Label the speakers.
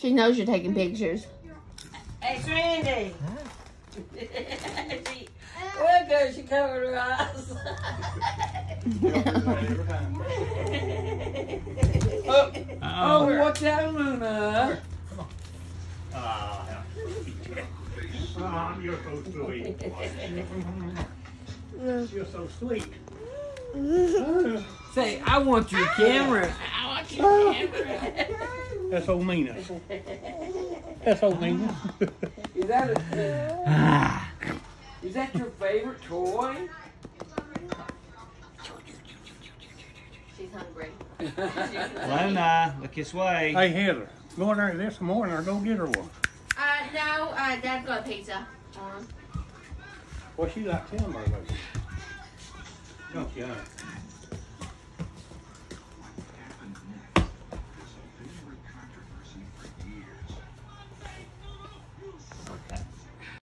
Speaker 1: She knows you're taking pictures.
Speaker 2: Hey, Randy. she, well, girl, she covered her eyes. oh, oh, watch out, Luna.
Speaker 3: Ah, oh, you're so sweet. You're so sweet.
Speaker 2: Say, I want your camera. I want your camera.
Speaker 3: That's old Mina. That's old Mina.
Speaker 2: Is that a, is that your favorite toy?
Speaker 1: She's hungry.
Speaker 4: Luna, look this way.
Speaker 3: hey, Heather, go in there this morning or go get her one.
Speaker 1: Uh, no, uh, Dad got pizza. Um,
Speaker 3: Well, she like ten, by the way. Don't you, huh?